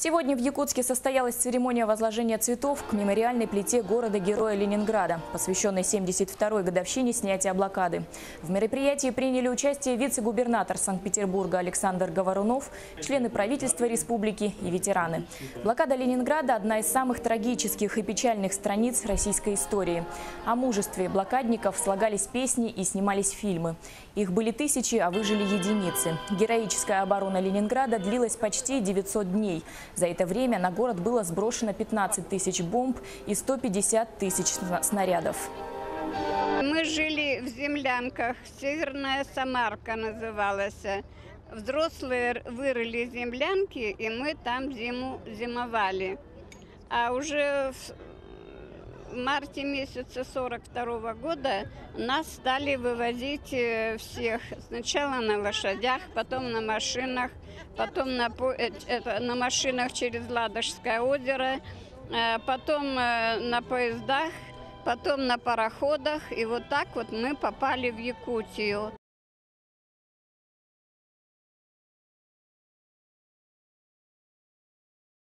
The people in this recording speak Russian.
Сегодня в Якутске состоялась церемония возложения цветов к мемориальной плите города-героя Ленинграда, посвященной 72-й годовщине снятия блокады. В мероприятии приняли участие вице-губернатор Санкт-Петербурга Александр Говорунов, члены правительства республики и ветераны. Блокада Ленинграда – одна из самых трагических и печальных страниц российской истории. О мужестве блокадников слагались песни и снимались фильмы. Их были тысячи, а выжили единицы. Героическая оборона Ленинграда длилась почти 900 дней – за это время на город было сброшено 15 тысяч бомб и 150 тысяч снарядов. Мы жили в землянках, Северная Самарка называлась. Взрослые вырыли землянки, и мы там зиму зимовали. А уже в марте месяца 42 года нас стали вывозить э, всех. Сначала на лошадях, потом на машинах, потом на, это, на машинах через Ладожское озеро, э, потом э, на поездах, потом на пароходах. И вот так вот мы попали в Якутию.